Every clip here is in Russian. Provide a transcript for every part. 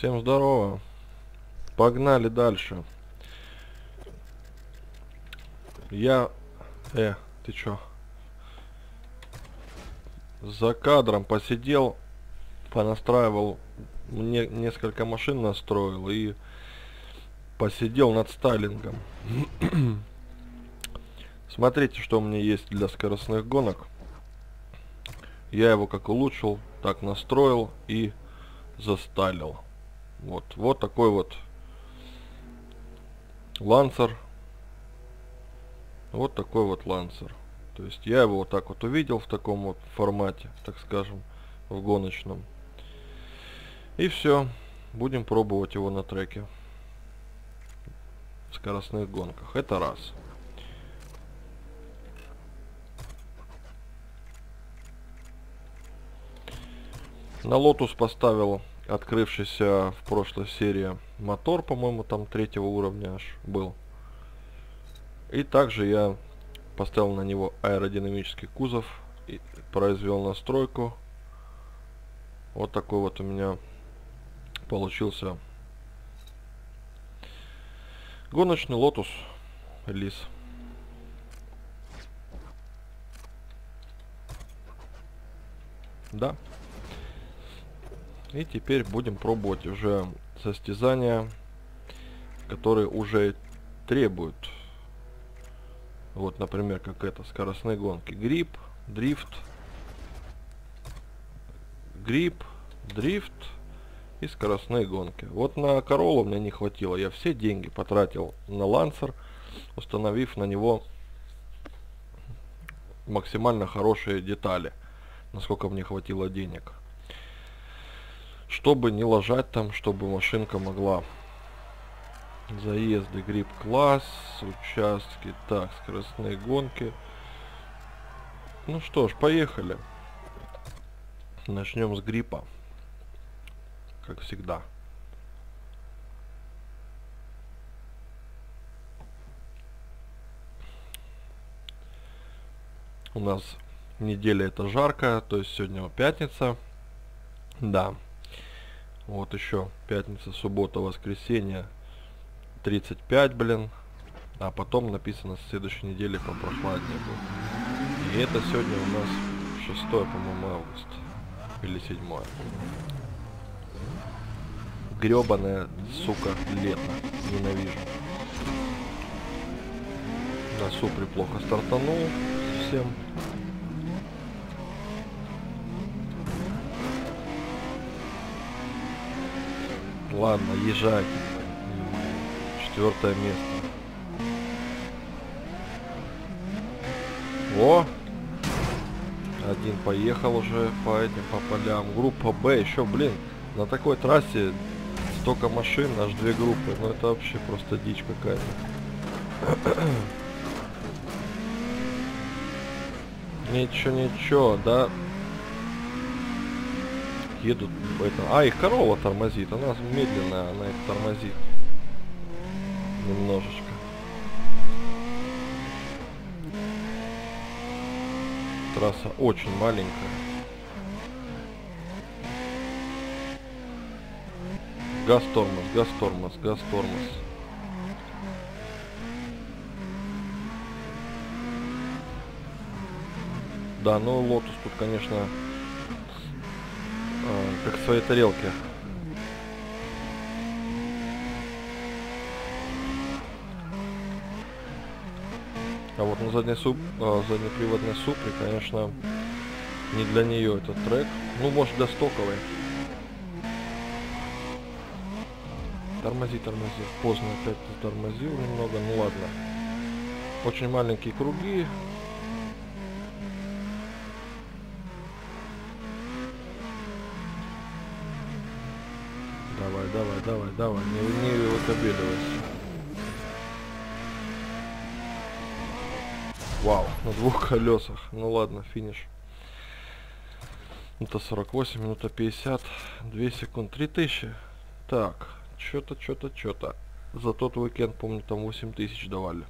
Всем здорово. Погнали дальше. Я... Э, ты чё? За кадром посидел, понастраивал, мне несколько машин настроил и посидел над стайлингом. Смотрите, что у меня есть для скоростных гонок. Я его как улучшил, так настроил и застайлил. Вот, вот такой вот лансер. Вот такой вот лансер. То есть я его вот так вот увидел в таком вот формате, так скажем, в гоночном. И все. Будем пробовать его на треке. В скоростных гонках. Это раз. На Lotus поставил открывшийся в прошлой серии мотор, по-моему, там третьего уровня аж был. И также я поставил на него аэродинамический кузов и произвел настройку. Вот такой вот у меня получился гоночный Lotus Elise. Да. И теперь будем пробовать уже состязания, которые уже требуют. Вот, например, как это, скоростные гонки. Грип, дрифт, грип, дрифт и скоростные гонки. Вот на Королу мне не хватило. Я все деньги потратил на лансер, установив на него максимально хорошие детали, насколько мне хватило денег чтобы не ложать там, чтобы машинка могла заезды, грипп класс, участки, так, скоростные гонки. Ну что ж, поехали. Начнем с гриппа, как всегда. У нас неделя это жаркая, то есть сегодня пятница. Да, вот еще пятница, суббота, воскресенье 35, блин. А потом написано с следующей недели попрохладнее будет. И это сегодня у нас 6, по-моему, август. Или 7. Гребаная, сука, лето. Ненавижу. На супре плохо стартанул всем. Ладно, езжай. Четвертое место. О! Один поехал уже по этим, по полям. Группа Б, еще, блин, на такой трассе столько машин, аж две группы. Ну это вообще просто дичь какая-то. Ничего, ничего, да, едут. Это... А, их корова тормозит. Она медленная, она их тормозит. Немножечко. Трасса очень маленькая. Газ тормоз, газ тормоз, газ тормоз. Да, ну Lotus тут, конечно, как в своей тарелке. А вот на задней суп, а, заднеприводной супре, конечно, не для нее этот трек. Ну, может, для стоковой. Тормози, тормози. Поздно опять тормозил немного, ну ладно. Очень маленькие круги, давай, давай, не, не вот обедывайся. Вау, на двух колесах. Ну ладно, финиш. Это 48, минута 50, 2 секунд, 3000. Так, что-то, что-то, что-то. За тот уикенд, помню, там 8000 давали.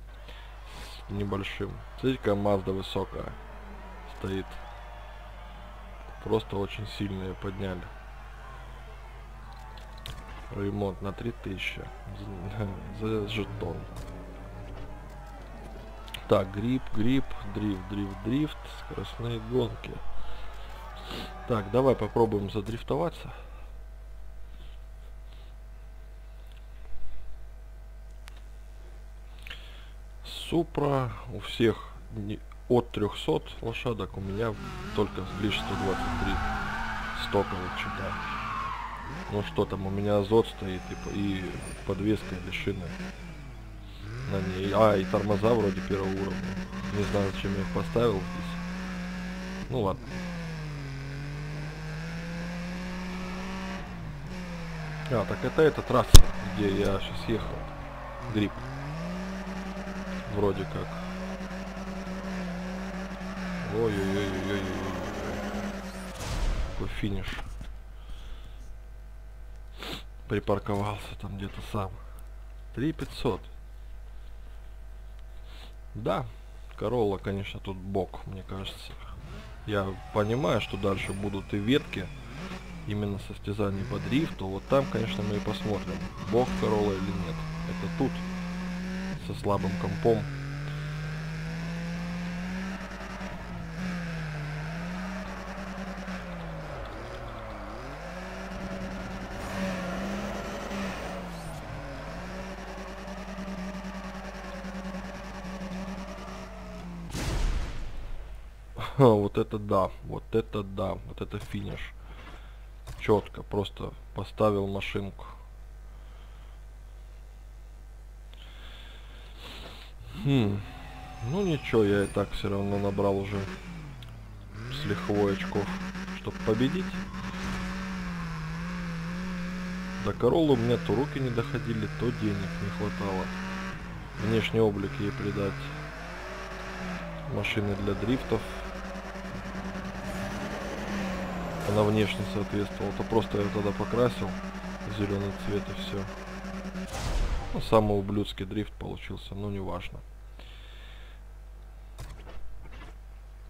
С небольшим. Смотрите, какая Мазда высокая стоит. Просто очень сильно ее подняли. Ремонт на 3000 за, за жетон. Так, грипп, грипп, дрифт, дрифт, дрифт, скоростные гонки. Так, давай попробуем задрифтоваться. Супра у всех не, от 300 лошадок, у меня только лишь 123 стоковых чита. Ну что там, у меня азот стоит и, и подвеска или шины на ней. А, и тормоза вроде первого уровня. Не знаю, зачем я их поставил здесь. Ну ладно. А, так это эта трасса, где я сейчас ехал. Грипп вроде как. Ой-ой-ой-ой-ой-ой. Какой финиш. Припарковался там где-то сам. 3500. Да, Королла, конечно, тут бок, мне кажется. Я понимаю, что дальше будут и ветки именно состязаний по дрифту. Вот там, конечно, мы и посмотрим, бог Королла или нет. Это тут со слабым компом. Вот это да, вот это да, вот это финиш. Четко, просто поставил машинку. Хм. Ну ничего, я и так все равно набрал уже с лихвой очков, чтобы победить. До Короллы у меня то руки не доходили, то денег не хватало. Внешний облик ей придать. Машины для дрифтов. Она внешне соответствовала. То просто я тогда покрасил зеленый цвет и все. Ну, самый ублюдский дрифт получился, но неважно.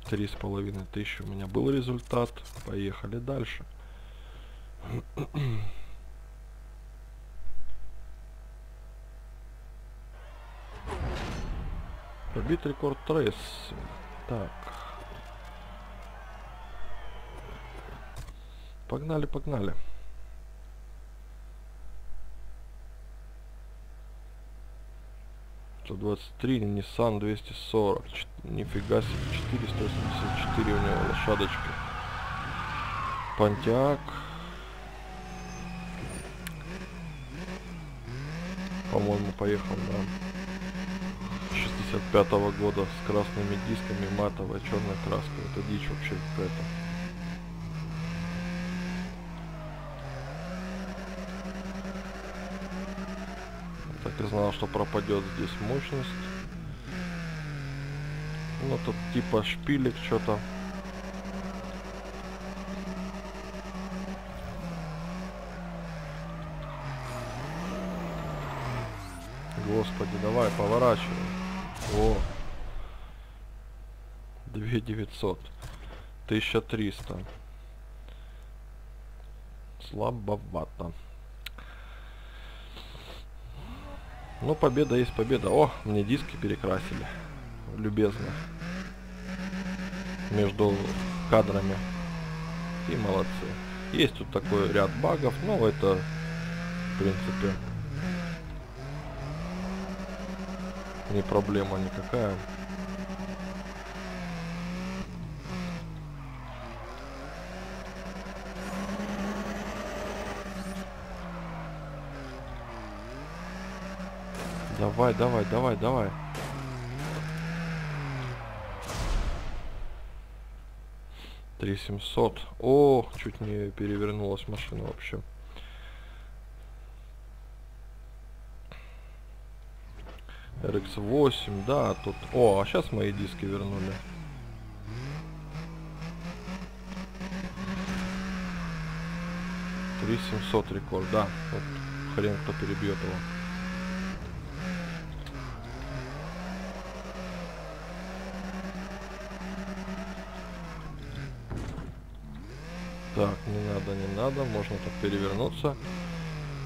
Три с половиной тысячи у меня был результат. Поехали дальше. Пробит рекорд трейс. Так. Погнали, погнали. Три, Nissan 240. Нифига себе, 484 у него лошадочка. Понтиак. По-моему, поехал, да. 65 -го года с красными дисками, матовая черная краска. Это дичь вообще какая-то. Так и знал, что пропадет здесь мощность. Ну тут типа шпилек что-то. Господи, давай, поворачивай. О. 2900. 1300. Слабовато. Ну, победа есть победа. О, мне диски перекрасили. Любезно. Между кадрами. И молодцы. Есть тут такой ряд багов, но это, в принципе, не проблема никакая. Давай, давай, давай, давай. Три семьсот. О, чуть не перевернулась машина вообще. RX8, да, тут... О, а сейчас мои диски вернули. Три семьсот рекорд, да. Вот хрен кто перебьет его. Так, не надо, не надо, можно так перевернуться.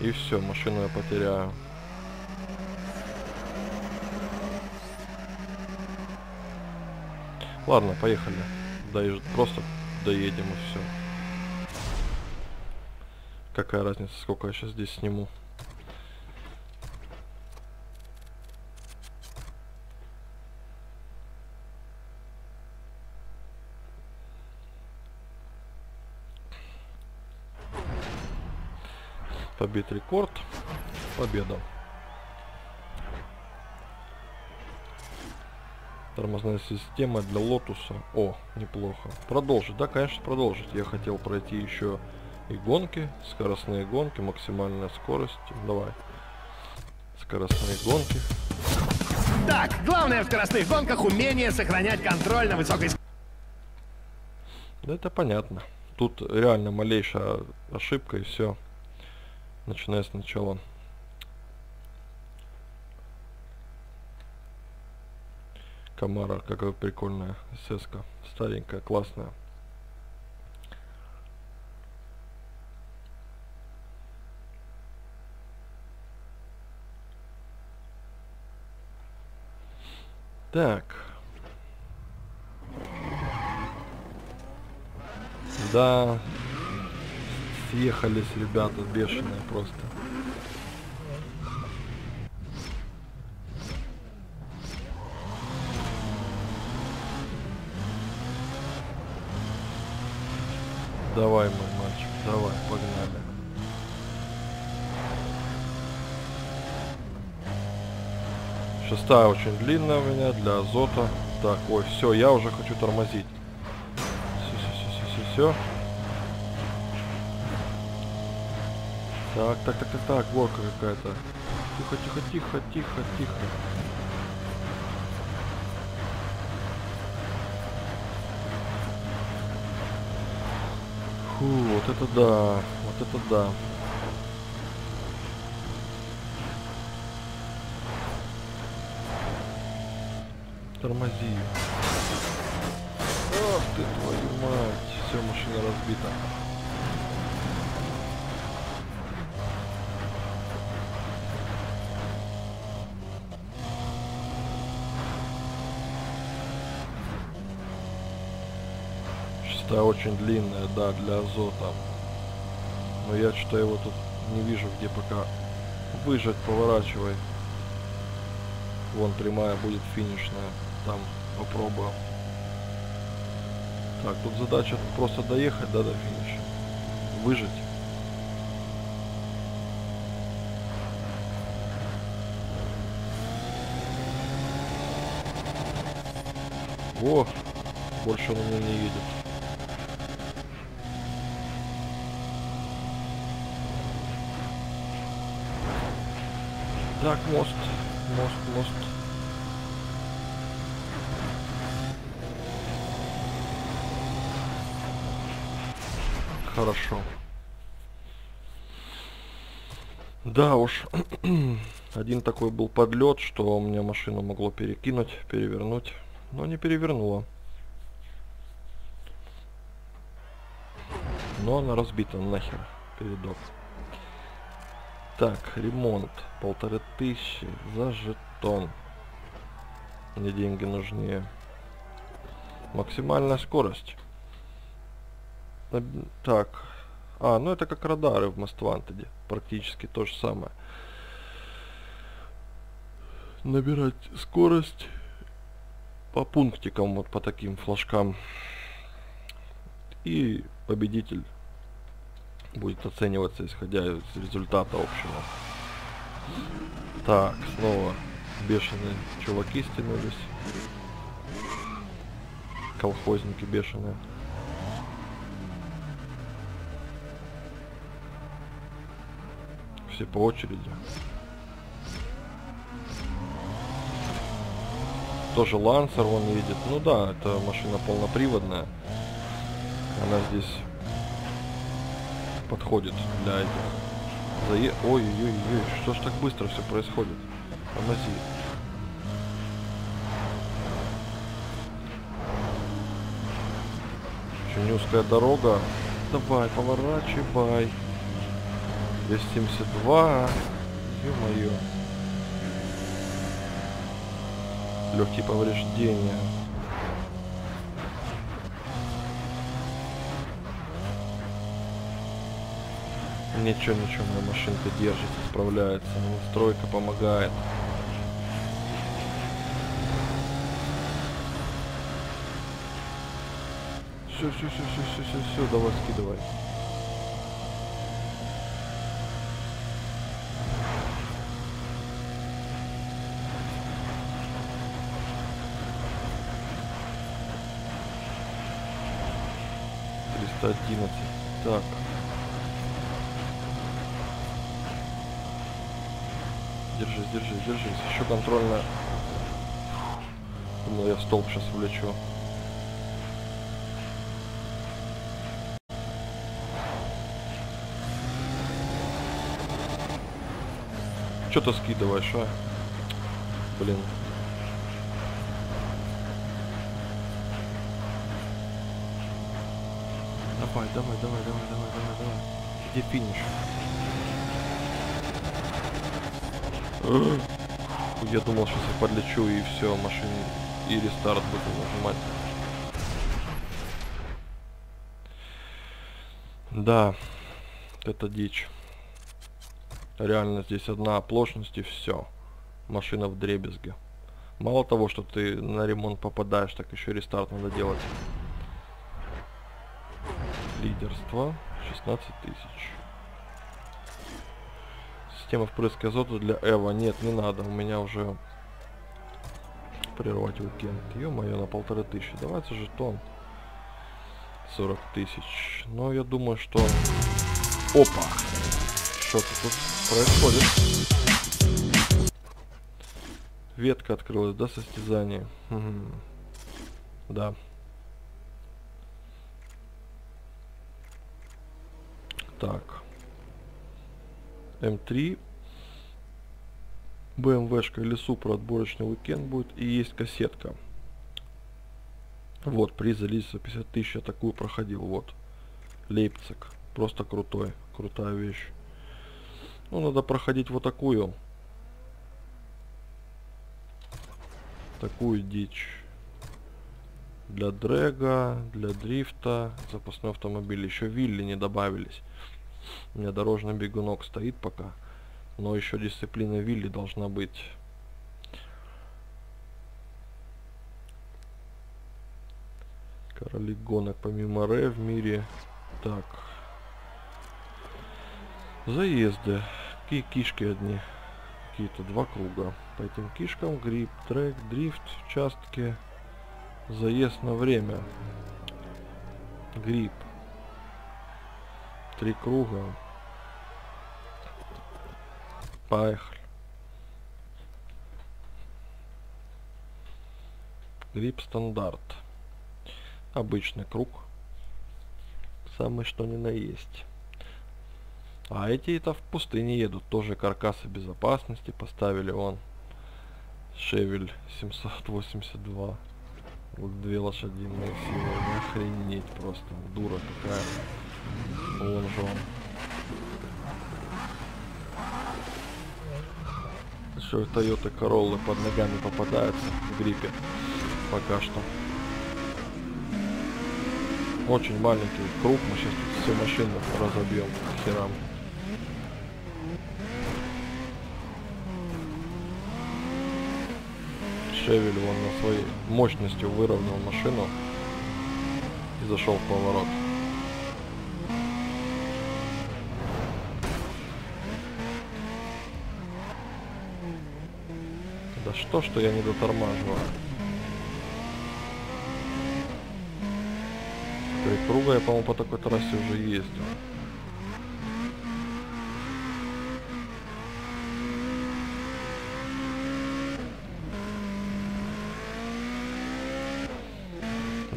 И все, машину я потеряю. Ладно, поехали. Доезж... Просто доедем и все. Какая разница, сколько я сейчас здесь сниму. Побит рекорд. Победа. Тормозная система для лотуса. О, неплохо. Продолжить. Да, конечно, продолжить. Я хотел пройти еще и гонки. Скоростные гонки. Максимальная скорость. Давай. Скоростные гонки. Так, главное в скоростных гонках умение сохранять контроль на высокой скорости. Да это понятно. Тут реально малейшая ошибка и все. Начиная сначала. Камара, какая прикольная ССка. Старенькая, классная. Так. Да, съехались ребята бешеные просто. Давай, мой мальчик, давай, погнали. Шестая очень длинная у меня для азота. Так, ой, все, я уже хочу тормозить. Все, все, все, все, все, все. Так, так, так, так, так, горка какая-то. Тихо, тихо, тихо, тихо, тихо. Фу, вот это да, вот это да. Тормози. Ах ты твою мать. Все, машина разбита. Шестая очень длинная, да, для азота. Но я что-то его тут не вижу, где пока выжать, поворачивай. Вон прямая будет финишная. Там попробую. Так, тут задача просто доехать, да, до финиша. Выжить. О, больше он меня не видит. Так, мост, мост, мост. Хорошо. Да уж, один такой был подлет, что у меня машину могло перекинуть, перевернуть, но не перевернуло. Но она разбита нахер передок. Так, ремонт. Полторы тысячи за жетон. Мне деньги нужнее. Максимальная скорость. Так. А, ну это как радары в Маствантеде. Практически то же самое. Набирать скорость по пунктикам, вот по таким флажкам. И победитель будет оцениваться исходя из результата общего. Так, снова бешеные чуваки стянулись. Колхозники бешеные. Все по очереди. Тоже Лансер он едет. Ну да, это машина полноприводная. Она здесь подходит для этих. Зае... Ой-ой-ой, что ж так быстро все происходит? Тормози. Очень узкая дорога. Давай, поворачивай. 272. Ё-моё. Легкие повреждения. Ничего, ничего, моя машинка держится, справляется. Настройка помогает. Все, все, все, все, все, все, все, давай, скидывай. Триста одиннадцать. Так. Держись, держись, держись. Еще контрольная. Думал, я в столб сейчас влечу. Что ты скидываешь, а? Блин. Давай, давай, давай, давай, давай, давай. Где финиш? Я думал, сейчас я подлечу и все, машин и рестарт буду нажимать. Да, это дичь. Реально здесь одна оплошность и все. Машина в дребезге. Мало того, что ты на ремонт попадаешь, так еще рестарт надо делать. Лидерство 16 тысяч. Система впрыска азота для Эва. Нет, не надо. У меня уже прервать уикенд. Ё-моё, на полторы тысячи. Давайте жетон. 40 тысяч. Но я думаю, что... Опа! Что-то тут происходит. Ветка открылась, да, состязание? Да. Так. М3. БМВшка или Супра отборочный уикенд будет. И есть кассетка. Вот, приз за 50 тысяч. Я такую проходил. Вот. Лейпциг. Просто крутой. Крутая вещь. Ну, надо проходить вот такую. Такую дичь. Для дрэга, для дрифта, запасной автомобиль. Еще вилли не добавились. У меня дорожный бегунок стоит пока. Но еще дисциплина вилли должна быть. Короли гонок помимо Ре в мире. Так. Заезды. Какие кишки одни? Какие-то два круга. По этим кишкам грипп, трек, дрифт, участки. Заезд на время. Грипп. Три круга. Поехали. Грипп стандарт. Обычный круг. Самый что ни на есть. А эти это в пустыне едут. Тоже каркасы безопасности поставили вон. Шевель 782. Вот две лошадиные силы. Охренеть просто. Дура какая. Вон же он. Что Toyota Corolla под ногами попадается в гриппе. Пока что. Очень маленький круг. Мы сейчас тут все машины разобьем к херам. Шевель он на своей мощностью выровнял машину и зашел в поворот. Да что, я не дотормаживаю? Три круга я, по-моему, по такой трассе уже ездил.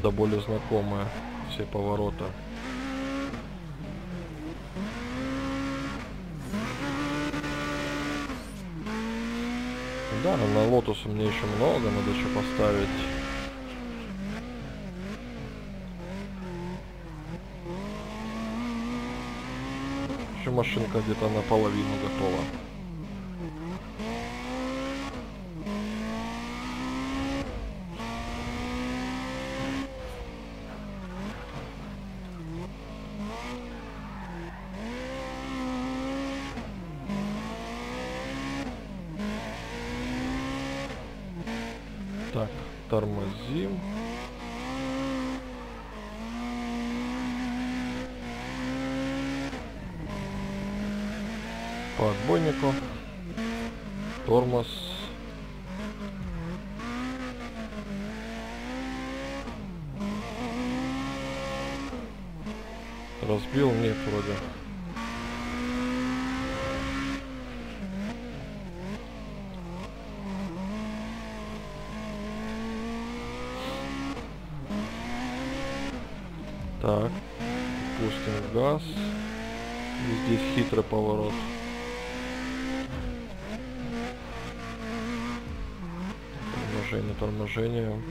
да более знакомая все повороты. Да, на лотусу мне еще много, надо еще поставить. общем, машинка где-то наполовину готова. Так, тормозим. По отбойнику. Тормоз. Разбил? Нет, вроде. Так, пустим газ. И здесь хитрый поворот. Торможение, торможение.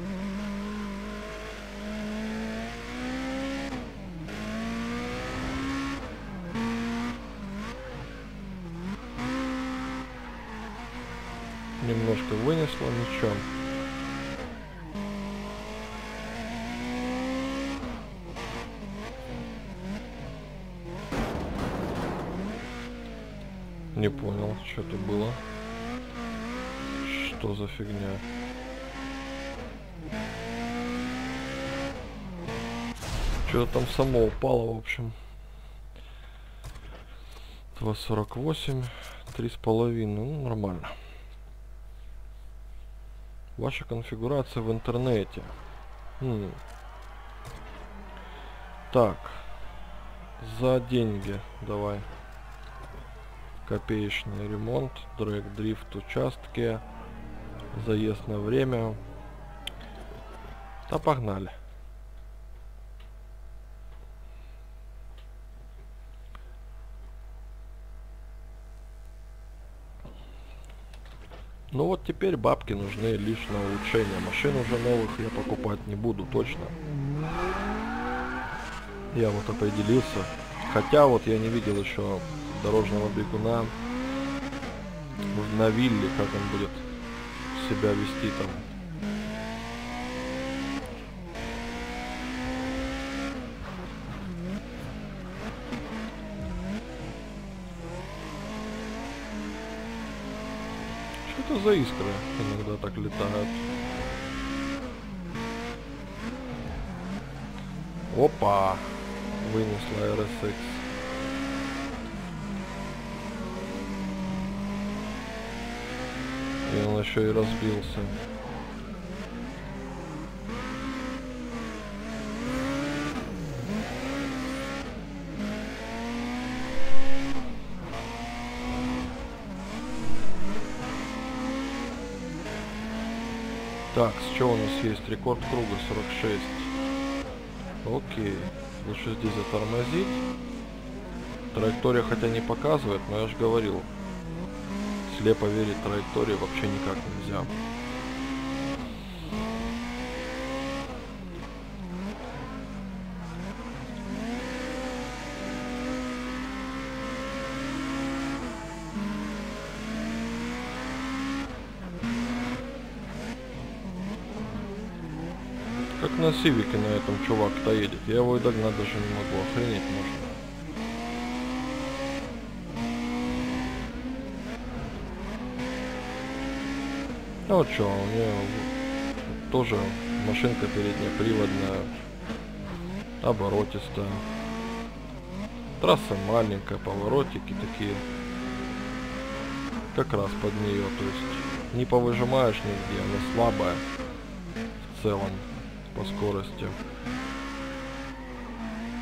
Немножко вынесло, ничего. Не понял, что это было. Что за фигня? Что-то там само упало, в общем. 2.48, 3,5, ну нормально. Ваша конфигурация в интернете. Хм. Так. За деньги давай. Копеечный ремонт, дрэк, дрифт, участки, заезд на время. Да погнали. Ну вот теперь бабки нужны лишь на улучшение. Машин уже новых я покупать не буду точно. Я вот определился. Хотя вот я не видел еще дорожного бегуна на вилле, как он будет себя вести там. Что это за искры иногда так летают? Опа! Вынесла RSX. И он еще и разбился. Так, с чего у нас есть? Рекорд круга 46. Окей. Лучше здесь затормозить. Траектория хотя не показывает, но я же говорил. Слепо верить траектории вообще никак нельзя. Как на Сивике на этом чувак-то едет. Я его и догнать даже не могу. Охренеть можно. А вот что, у нее тоже машинка передняя приводная, оборотистая. Трасса маленькая, поворотики такие. Как раз под нее, то есть не повыжимаешь нигде, она слабая в целом по скорости.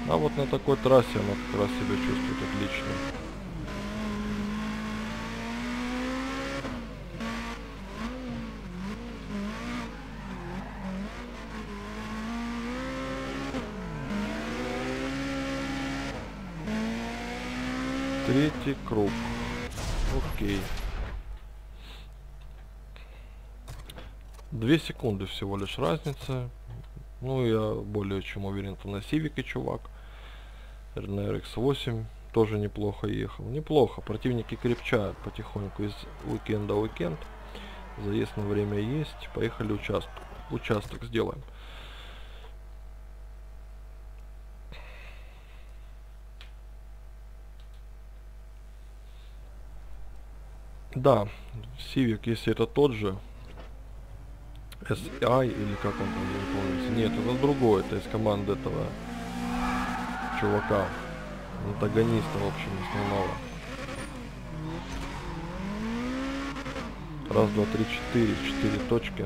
А вот на такой трассе она как раз себя чувствует отлично. Третий круг. Окей. Две секунды всего лишь разница. Ну, я более чем уверен, это на Civic чувак. На RX-8. тоже неплохо ехал. Неплохо. Противники крепчают потихоньку из уикенда в уикенд. Заезд на время есть. Поехали участок. Участок сделаем. Да, Civic, если это тот же, SI или как он там помнится. Нет, это другой, это из команды этого чувака, антагониста, в общем, основного. Раз, два, три, четыре, четыре точки.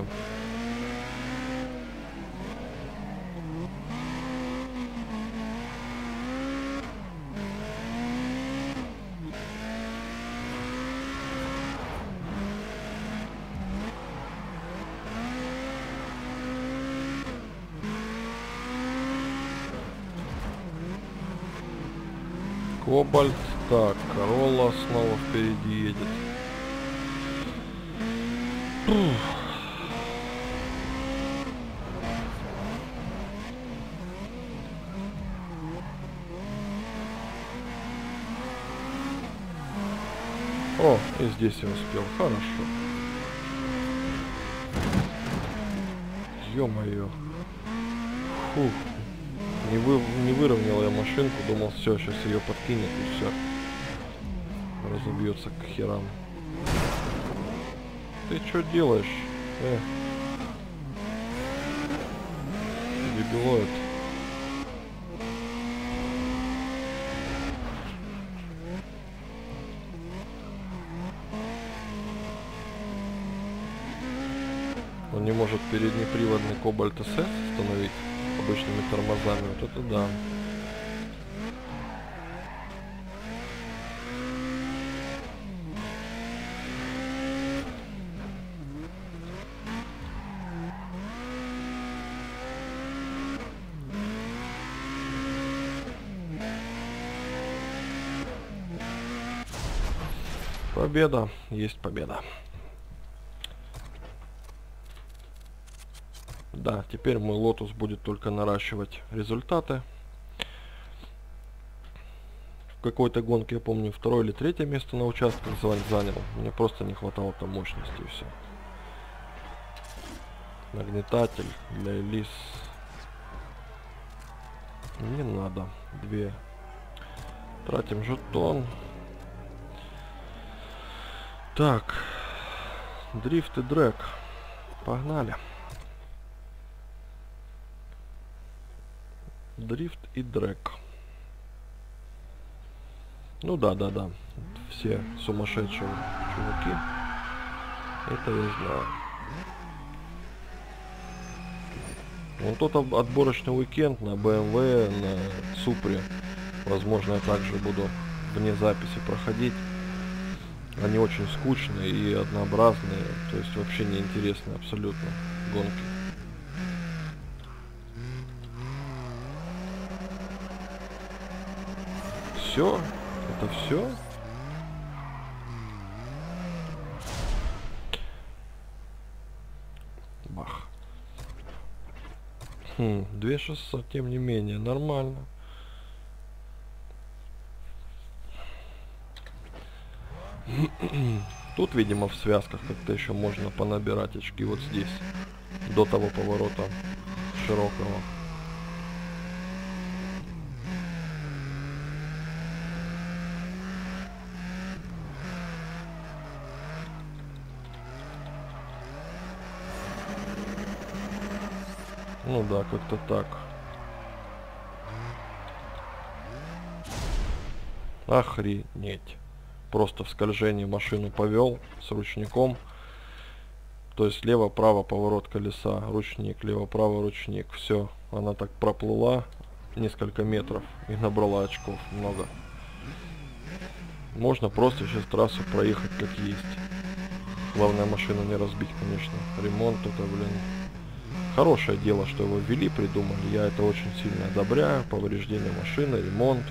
Кобальт. Так, Королла снова впереди едет. О, и здесь я успел. Хорошо. Ё-моё. Фух. Не, вы, не выровнял я машинку, думал, все, сейчас ее подкинет и все. Разобьется к херам. Ты что делаешь? Э. Дебилоид. Он не может переднеприводный Кобальт СС установить обычными тормозами. Вот это да. Победа, есть победа. Да, теперь мой Lotus будет только наращивать результаты. В какой-то гонке, я помню, второе или третье место на участках занял. Мне просто не хватало там мощности и все. Нагнетатель для Elise. Не надо. Две. Тратим жетон. Так. Дрифт и дрэк. Погнали. Дрифт и дрэк. Ну да, да, да. Все сумасшедшие чуваки. Это я знаю. Вон тот отборочный уикенд на BMW, на Супре. Возможно, я также буду вне записи проходить. Они очень скучные и однообразные. То есть вообще неинтересные абсолютно гонки. Все? Это все? Бах. Хм, 2600, тем не менее, нормально. Тут, видимо, в связках как-то еще можно понабирать очки вот здесь. До того поворота широкого. Ну да, как-то так. Охренеть. Просто в скольжении машину повел с ручником. То есть лево-право поворот колеса, ручник, лево-право ручник. Все, она так проплыла несколько метров и набрала очков много. Можно просто сейчас трассу проехать как есть. Главное машину не разбить, конечно. Ремонт это, блин, Хорошее дело, что его ввели, придумали. Я это очень сильно одобряю. Повреждение машины, ремонт.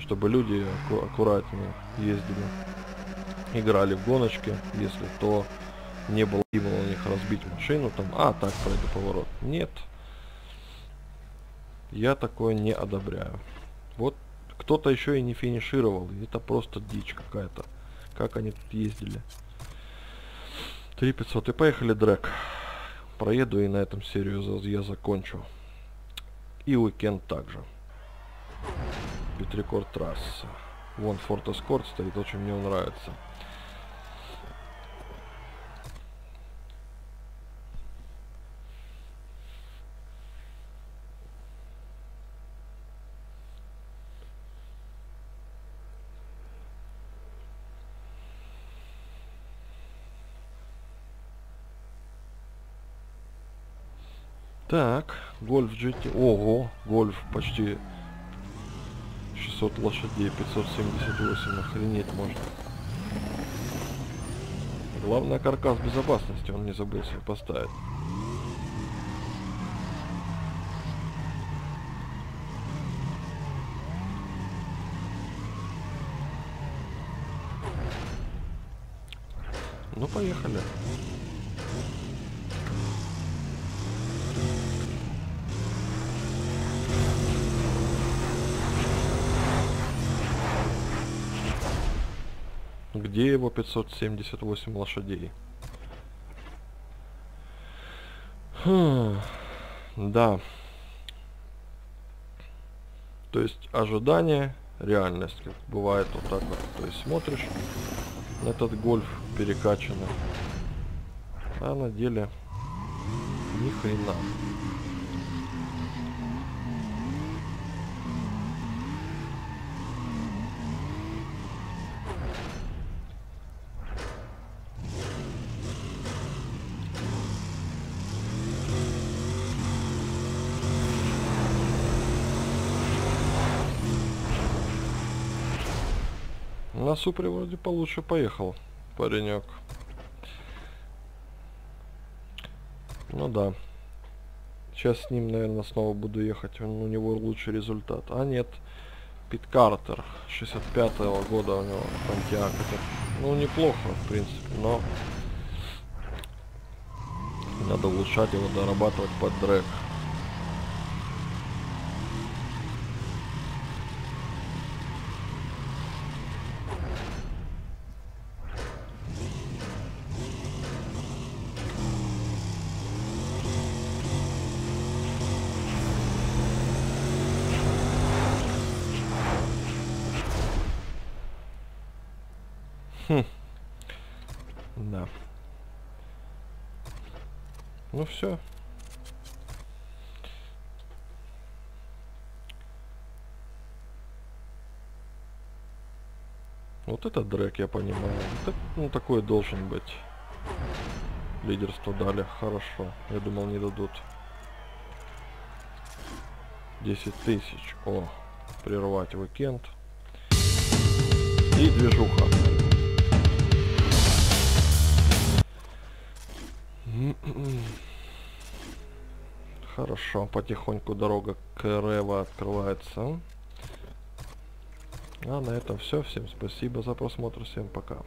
Чтобы люди аккуратнее ездили. Играли в гоночки, если то не было у них разбить машину. Там, а, так пройду поворот. Нет. Я такое не одобряю. Вот кто-то еще и не финишировал. Это просто дичь какая-то. Как они тут ездили. 3500. И поехали дрек. Проеду и на этом серию я закончу. И уикенд также. Петрикор трасса. Вон Форт Эскорт стоит, очень мне нравится. Так, Гольф GT. Ого, Гольф почти 600 лошадей, 578, охренеть можно. Главное каркас безопасности, он не забыл себе поставить. Ну, поехали. Где его 578 лошадей? Хм, да. То есть ожидание, реальность, как бывает вот так вот. То есть смотришь этот гольф перекачанный, а на деле ни хрена. На Супре вроде получше поехал паренек. Ну да. Сейчас с ним, наверное, снова буду ехать. Он, у него лучший результат. А нет. Пит Картер. 65-го года у него Пантиак. Это, ну, неплохо, в принципе, но... Надо улучшать его, дорабатывать под дрэк. Хм. Да. Ну все. Вот это дрэк, я понимаю. Это, ну, такой должен быть. Лидерство дали. Хорошо. Я думал, не дадут. 10 тысяч. О, прервать уикенд. И движуха. Хорошо, потихоньку дорога к Рева открывается. А на этом все. Всем спасибо за просмотр. Всем пока.